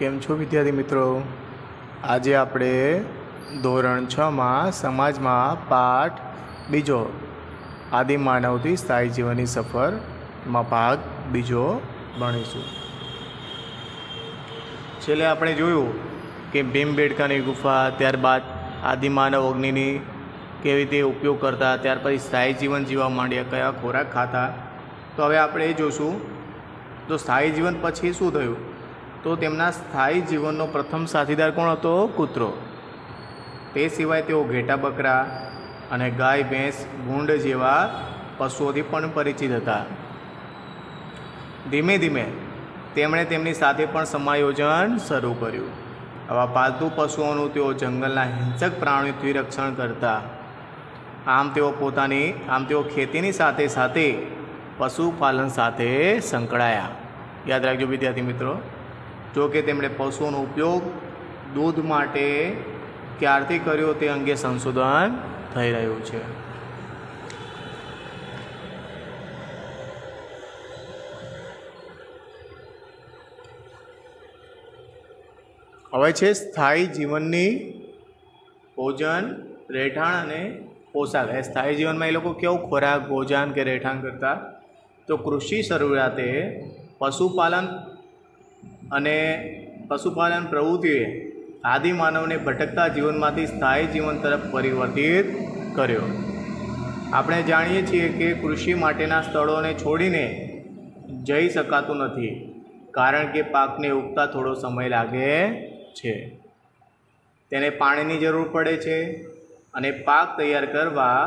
કેમ છો વિદ્યાર્થી મિત્રો? આજે આપણે ધોરણ છમાં સમાજમાં પાઠ બીજો આદિમાનવથી સ્થાયી જીવનની સફરમાં ભાગ બીજો ભણીશું. છેલ્લે આપણે જોયું કે ભીમબેડકાની ગુફા ત્યારબાદ આદિમાનવ અગ્નિની કેવી રીતે ઉપયોગ કરતા, ત્યાર પછી સ્થાયી જીવન જીવવા માંડ્યા, કયા ખોરાક ખાતા. તો હવે આપણે એ જોશું. તો સ્થાયી જીવન પછી શું થયું? તો તેમના સ્થાયી જીવનનો પ્રથમ સાથીદાર કોણ હતો? કૂતરો. તે સિવાય તેઓ ઘેટા બકરા અને ગાય, ભેંસ ભૂંડ જેવા પશુઓથી પણ પરિચિત હતા. ધીમે ધીમે તેમણે તેમની સાથે પણ સમાયોજન શરૂ કર્યું. આવા પાલતુ પશુઓનું તેઓ જંગલના હિંસક પ્રાણીઓથી રક્ષણ કરતા. આમ તેઓ પોતાની, આમ તેઓ ખેતીની સાથે સાથે પશુપાલન સાથે સંકળાયા. યાદ રાખજો વિદ્યાર્થી મિત્રો. જો કે તેમણે પશુઓનો ઉપયોગ દૂધ માટે ક્યારથી કર્યો તે અંગે સંશોધન થઈ રહ્યું છે. હવે છે સ્થાયી જીવનની ભોજન, રહેઠાણ અને પોશાક. સ્થાયી જીવનમાં એ લોકો કેવું ખોરાક, ભોજન કે રહેઠાણ કરતા? તો કૃષિ શરૂઆતે પશુપાલન અને પશુપાલન પ્રવૃત્તિએ આદિમાનવને ભટકતા જીવનમાંથી સ્થાયી જીવન તરફ પરિવર્તિત કર્યો. આપણે જાણીએ છીએ કે કૃષિ માટેના સ્થળોને છોડીને જઈ શકાતું નથી, કારણ કે પાકને ઉગતા થોડો સમય લાગે છે. તેને પાણીની જરૂર પડે છે અને પાક તૈયાર કરવા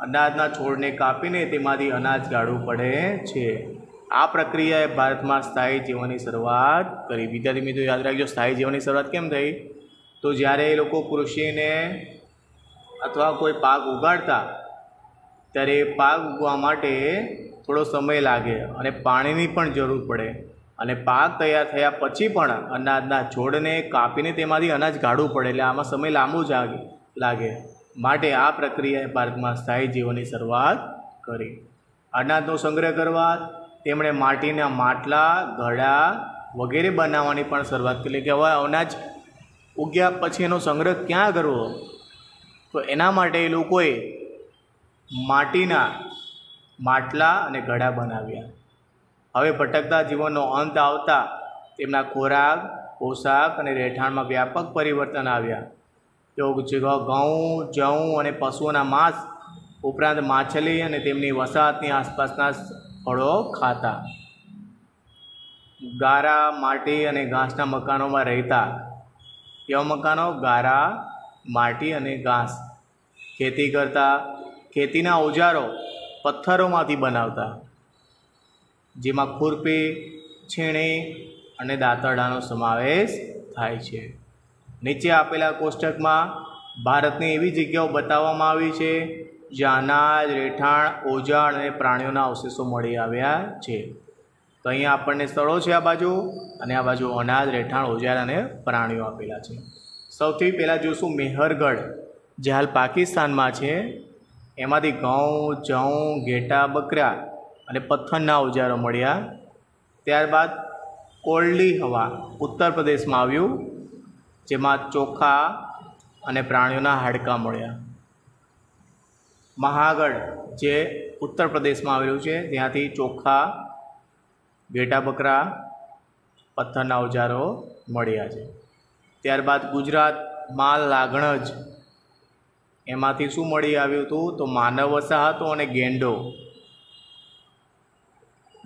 અનાજના છોડને કાપીને તેમાંથી અનાજ કાઢવું પડે છે. આ પ્રક્રિયાએ ભારતમાં સ્થાયી જીવનની શરૂઆત કરી. વિદ્યાર્થી મિત્રો, યાદ રાખજો, સ્થાયી જીવનની શરૂઆત કેમ થઈ? તો જ્યારે એ લોકો કૃષિને અથવા કોઈ પાક ઉગાડતા, ત્યારે એ પાક ઉગવા માટે થોડો સમય લાગે અને પાણીની પણ જરૂર પડે. અને પાક તૈયાર થયા પછી પણ અનાજના છોડને કાપીને તેમાંથી અનાજ કાઢવું પડે, એટલે આમાં સમય લાંબો જાગે, લાગે. માટે આ પ્રક્રિયાએ ભારતમાં સ્થાયી જીવનની શરૂઆત કરી. અનાજનો સંગ્રહ કરવા તેમણે માટીના માટલા ઘડા વગેરે બનાવવાની પણ શરૂઆત કરી કે હવે અનાજ ઉગ્યા પછી એનો સંગ્રહ ક્યાં કરવો? તો એના માટે એ લોકોએ માટીના માટલા અને ઘડા બનાવ્યા. હવે ભટકતા જીવનનો અંત આવતા તેમના ખોરાક, પોશાક અને રહેઠાણમાં વ્યાપક પરિવર્તન આવ્યા. તેઓ ઘઉં, જઉં અને પશુઓના માંસ ઉપરાંત માછલી અને તેમની વસાહતની આસપાસના ફળો ખાતા. ગારા માટી અને ઘાસના મકાનોમાં રહેતા. કેવા મકાનો ગારા, માટી અને ઘાસ. ખેતી કરતા. ખેતીના ઓજારો પથ્થરોમાંથી બનાવતા. જેમાં ખુરપી, છીણી અને દાંતરડાનો સમાવેશ થાય છે. નીચે આપેલા કોષ્ટકમાં ભારતની એવી જગ્યાઓ બતાવવામાં આવી છે જ્યાં અનાજ રહેઠાણ ઓજાણ અને પ્રાણીઓના અવશેષો મળી આવ્યા છે. તો અહીંયા આપણને સ્થળો છે આ બાજુ અને આ બાજુ અનાજ રહેઠાણ ઓજાર અને પ્રાણીઓ આપેલા છે. સૌથી પહેલાં જોઈશું મેહરગઢ, જે હાલ પાકિસ્તાનમાં છે. એમાંથી ઘઉં, જઉં, ઘેટા, બકરા અને પથ્થરના ઓજારો મળ્યા. ત્યારબાદ કોલ્ડી હવા ઉત્તર પ્રદેશમાં આવ્યું, જેમાં ચોખા અને પ્રાણીઓના હાડકાં મળ્યા. મહાગઢ જે ઉત્તર પ્રદેશમાં આવેલું છે, ત્યાંથી ચોખા, ઘેટા બકરા, પથ્થરના ઓજારો મળ્યા છે. ત્યારબાદ ગુજરાત માલ લાગણજ એમાંથી શું મળી આવ્યું હતું? તો માનવ વસાહતો અને ગેંડો.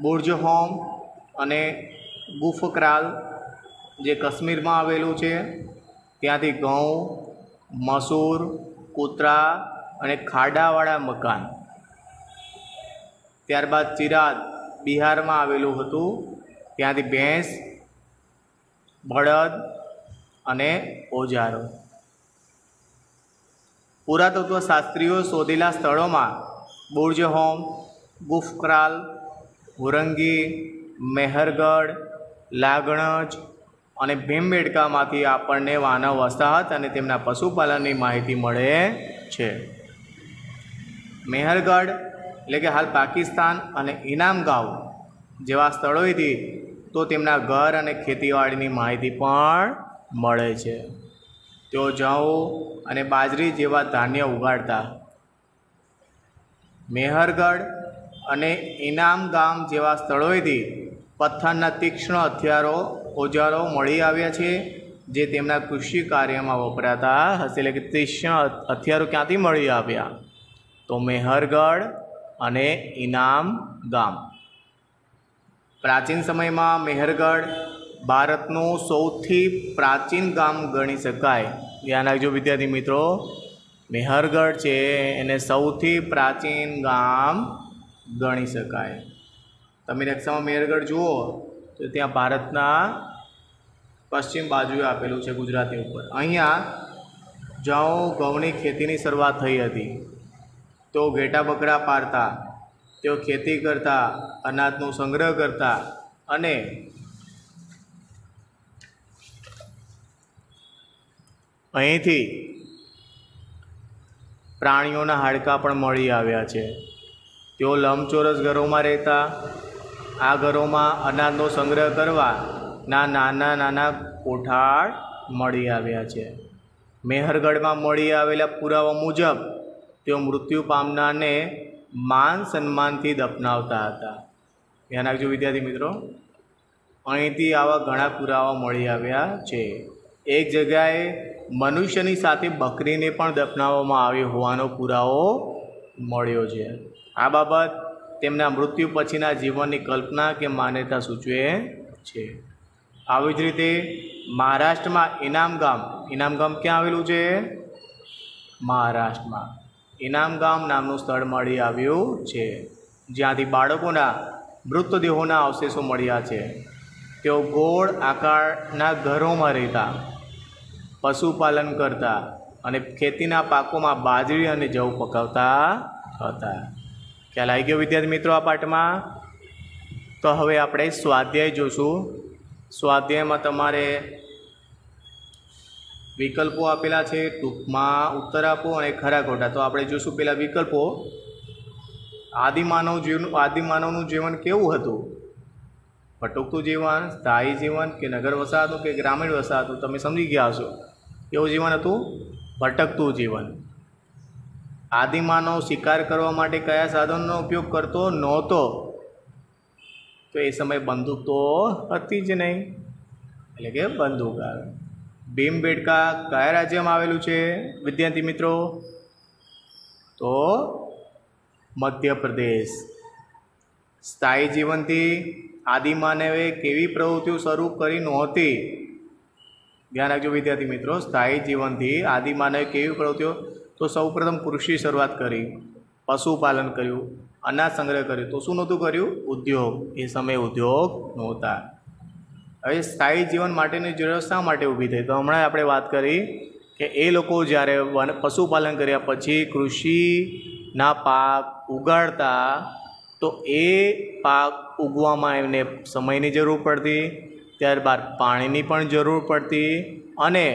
બુર્જ હોમ અને ગુફકરાલ જે કાશ્મીરમાં આવેલું છે, ત્યાંથી ઘઉં, મસૂર, કૂતરા અને ખાડાવાળા મકાન. ત્યારબાદ ચિરાદ બિહારમાં આવેલું હતું. ત્યાંથી ભેંસ બળદ અને ઓજારો. પુરાતત્વ શાસ્ત્રીઓ શોધેલા સ્થળોમાં બુર્જ હોમ ગુફકરાલ હુરંગી, મેહરગઢ, લાગણજ અને ભીમબેડકામાંથી આપણને માનવ વસાહત અને તેમના પશુપાલનની માહિતી મળે છે. મેહરગઢ, એટલે કે હાલ પાકિસ્તાન અને ઇનામ ગાંવ જેવા સ્થળોએથી તો તેમના ઘર અને ખેતીવાડીની માહિતી પણ મળે છે. તેઓ જવ અને બાજરી જેવા ધાન્ય ઉગાડતા. મેહરગઢ અને ઇનામ ગામ જેવા સ્થળોએથી પથ્થરના તીક્ષ્ણ હથિયારો, ઓજારો મળી આવ્યા છે, જે તેમના કૃષિ કાર્યમાં વપરાતા હશે. એટલે કે તીક્ષ્ણ હથિયારો ક્યાંથી મળી આવ્યા? તો મેહરગઢ અને ઇનામ ગામ. પ્રાચીન સમયમાં મેહરગઢ ભારતનું સૌથી પ્રાચીન ગામ ગણી શકાય. ધ્યાન રાખજો વિદ્યાર્થી મિત્રો, મેહરગઢ છે એને સૌથી પ્રાચીન ગામ ગણી શકાય. તમે નકશામાં મેહરગઢ જુઓ, તો ત્યાં ભારતના પશ્ચિમ બાજુએ આપેલું છે ગુજરાતી ઉપર. અહીંયા જઉં ઘઉંની ખેતીની શરૂઆત થઈ હતી. તો ઘેટા બકરા પારતા તેઓ ખેતી કરતા, અનાજનો સંગ્રહ કરતા અને અહીંથી પ્રાણીઓના હાડકાં પણ મળી આવ્યા છે. તેઓ લંબચોરસ ઘરોમાં રહેતા, આ ઘરોમાં અનાજનો સંગ્રહ કરવા ના નાના નાના કોઠાર મળી આવ્યા છે. મેહરગઢમાં મળી આવેલા પુરાવા મુજબ તેઓ મૃત્યુ પામનારને માન સન્માનથી દફનાવતા હતા. ધ્યાન રાખજો વિદ્યાર્થી મિત્રો. અહીંથી આવા ઘણા પુરાવા મળી આવ્યા છે. એક જગ્યાએ મનુષ્યની સાથે બકરીને પણ દફનાવવામાં આવી હોવાનો પુરાવો મળ્યો છે. આ બાબત તેમના મૃત્યુ પછીના જીવનની કલ્પના કે માન્યતા સૂચવે છે. આવી જ રીતે મહારાષ્ટ્રમાં ઇનામ ગામ ઇનામ ગામ ક્યાં આવેલું છે? મહારાષ્ટ્રમાં. ઇનામ ગામ નામનું સ્થળ મળી આવ્યું છે. જ્યાંથી બાળકોના મૃતદેહોના અવશેષો મળ્યા છે. તેઓ ગોળ આકારના ઘરોમાં રહેતા, પશુપાલન કરતા અને ખેતીના પાકોમાં બાજરી અને જવ પકાવતા હતા. ખ્યાલ આવી ગયો વિદ્યાર્થી મિત્રો આ પાઠમાં? તો હવે આપણે સ્વાધ્યાય જોશું. સ્વાધ્યાયમાં તમારે વિકલ્પો આપેલા છે, ટૂંકમાં ઉત્તર આપો અને ખરા ખોટા. તો આપણે જોશું પહેલાં વિકલ્પો. આદિમાનવ જીવન, આદિમાનવનું જીવન કેવું હતું? ભટકતું જીવન, સ્થાયી જીવન કે નગર વસાહતું કે ગ્રામીણ વસાહતું? તમે સમજી ગયા હશો. કેવું જીવન હતું? ભટકતું જીવન. આદિમાનવ શિકાર કરવા માટે કયા સાધનનો ઉપયોગ કરતો નહોતો? તો એ સમયે બંદૂક તો હતી જ નહીં. એટલે કે બંદૂક આવે. ભીમબેડકા કયા રાજ્યમાં આવેલું છે? વિદ્યાર્થી મિત્રો, તો મધ્યપ્રદેશ. સ્થાયી જીવનથી આદિમાનવે કેવી પ્રવૃત્તિઓ શરૂ કરી નહોતી? ધ્યાન રાખજો વિદ્યાર્થી મિત્રો, સ્થાયી જીવનથી આદિમાનવે કેવી પ્રવૃત્તિઓ? તો સૌપ્રથમ કૃષિ શરૂઆત કરી, પશુપાલન કર્યું, અનાજ સંગ્રહ કર્યો. તો શું નહોતું કર્યું? ઉદ્યોગ. એ સમયે ઉદ્યોગ નહોતા. હવે સ્થાયી જીવન માટેની જરૂરિયાત શા માટે ઊભી થઈ? તો હમણાં આપણે વાત કરી કે એ લોકો જ્યારે પશુપાલન કર્યા પછી કૃષિના પાક ઉગાડતા, તો એ પાક ઉગવામાં એમને સમયની જરૂર પડતી, ત્યારબાદ પાણીની પણ જરૂર પડતી અને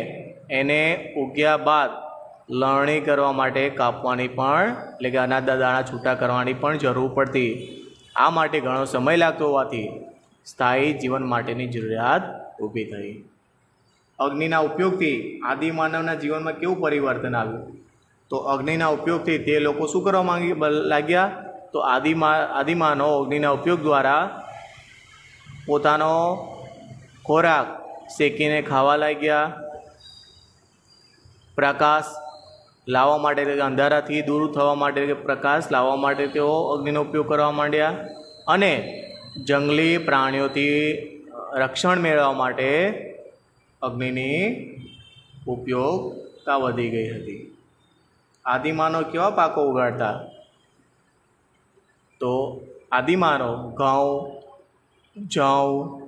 એને ઉગ્યા બાદ લણણી કરવા માટે કાપવાની પણ, એટલે કે અનાજ દાણા છૂટા કરવાની પણ જરૂર પડતી. આ માટે ઘણો સમય લાગતો હોવાથી સ્થાયી જીવન માટેની જરૂરિયાત ઊભી થઈ. અગ્નિના ઉપયોગથી આદિમાનવના જીવનમાં કેવું પરિવર્તન આવ્યું? તો અગ્નિના ઉપયોગથી તે લોકો શું કરવા માંગી લાગ્યા? તો આદિમા આદિમાનવ અગ્નિના ઉપયોગ દ્વારા પોતાનો ખોરાક શેકીને ખાવા લાગ્યા. પ્રકાશ લાવવા માટે એટલે અંધારાથી દૂર થવા માટે પ્રકાશ લાવવા માટે તેઓ અગ્નિનો ઉપયોગ કરવા માંડ્યા. અને જંગલી પ્રાણીઓથી રક્ષણ મેળવવા માટે અગ્નિની ઉપયોગતા વધી ગઈ હતી. આદિમાનવ કેવા પાકો ઉગાડતા? તો આદિમાનવ ઘઉં, જવ,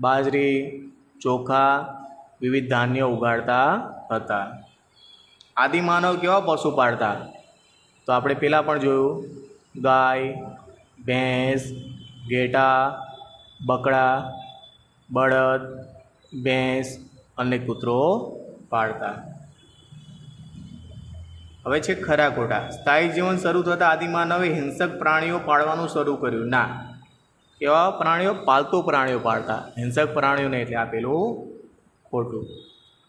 બાજરી, ચોખા વિવિધ ધાન્ય ઉગાડતા હતા. આદિમાનવ કેવા પશુ પાળતા? તો આપણે પહેલાં પણ જોયું, ગાય ભેંસ, ઘેટા બકડા બળદ, ભેંસ અને કૂતરો પાળતા. હવે છે ખરા ખોટા. સ્થાયી જીવન શરૂ થતાં આદિમાનવે હિંસક પ્રાણીઓ પાળવાનું શરૂ કર્યું. ના. કેવા? પ્રાણીઓ? પાલતુ પ્રાણીઓ પાળતા. હિંસક પ્રાણીઓને એટલે આપેલું ખોટું.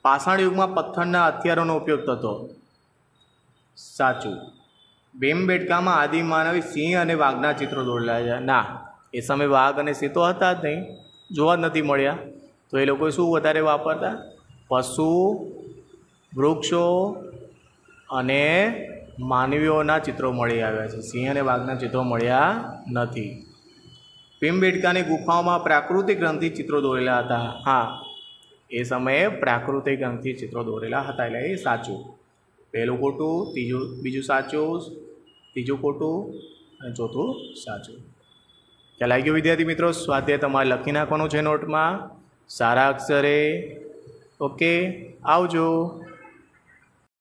પાષાણ યુગમાં પથ્થરના હથિયારોનો ઉપયોગ થતો. સાચું. ભીમબેટકામાં આદિમાનવી સિંહ અને વાઘના ચિત્રો દોરેલા છે. ના, એ સમયે વાઘ અને સિંહ તો હતા જ નહીં. જોવા જ નથી મળ્યા. તો એ લોકો શું વધારે વાપરતા? પશુ, વૃક્ષો અને માનવીઓના ચિત્રો મળી આવ્યા છે. સિંહ અને વાઘના ચિત્રો મળ્યા નથી. ભીમબેટકાની ગુફાઓમાં પ્રાકૃતિક રંગથી ચિત્રો દોરેલા હતા. હા, એ સમયે પ્રાકૃતિક રંગથી ચિત્રો દોરેલા હતા. એટલે એ સાચું. પહેલું ખોટું, ત્રીજું, બીજું સાચું ત્રીજું ખોટું અને ચોથું સાચું. ખ્યાલ આવી ગયો વિદ્યાર્થી મિત્રો? સ્વાધ્યાય તમારે લખી નાખવાનું છે નોટમાં. સારા અક્ષરે. ઓકે, આવજો.